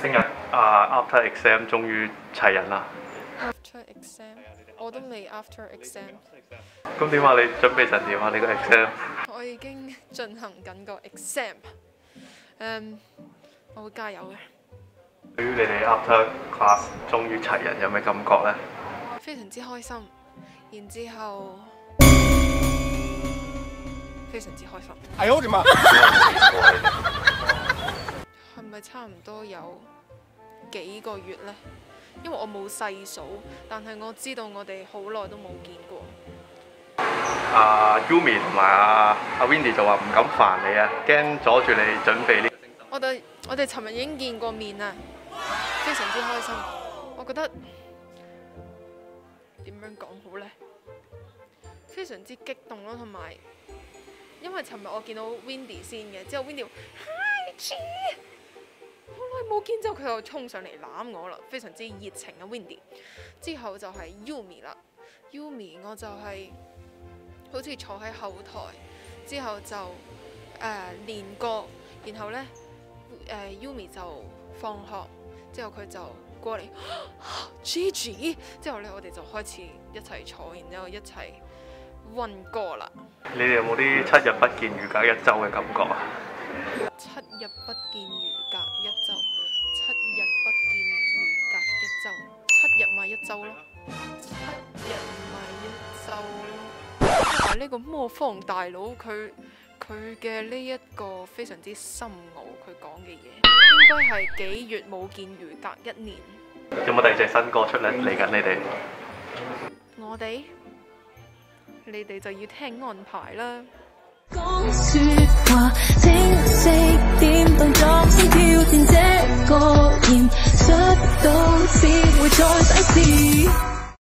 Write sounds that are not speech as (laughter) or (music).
聽日啊，after exam 終於齊人啦。After exam，我都未 after exam，咁點啊？你準備成點啊？你個 exam？我已經進行緊個 exam。誒，我會加油嘅，對於你哋 after class 終於齊人有咩感覺呢？非常之開心。然之後非常之開心。哎呦我的媽！係咪差唔多有幾個月呢？因為我冇細數，但係我知道我哋好耐都冇見過。阿 Yumi 同埋阿阿 Windy 就話唔敢煩你啊，驚阻住你準備呢個星我哋我哋尋日已經見過面啦，非常之開心。我覺得點樣講好呢？非常之激動咯，同埋因為尋日我見到 Windy 先嘅，之後 Windy 話 Hi G，好耐冇見，之後佢又衝上嚟攬我啦，非常之熱情嘅 Windy。之後就係 Yumi 啦，Yumi 我就係、好似坐喺後台，之後就誒、呃、練歌，然後呢，誒、Yumi 就放學，之後佢就過嚟 (gasps) Gigi，之後呢，我哋就開始一齊坐，然之後一齊温歌啦。你哋有冇啲七日不見如隔一周嘅感覺啊？七日不見如隔一周，七日不見如隔一周，七日咪一周咯，七日咪一周咯。同埋呢個魔方大佬佢佢嘅呢一個非常之深奧，佢講嘅嘢應該係幾月冇見如隔一年。有冇第二隻新歌出嚟嚟緊？你哋我哋你哋就要聽安排啦。講說話清晰點，動作先挑戰這個嚴，摔倒先會再想試。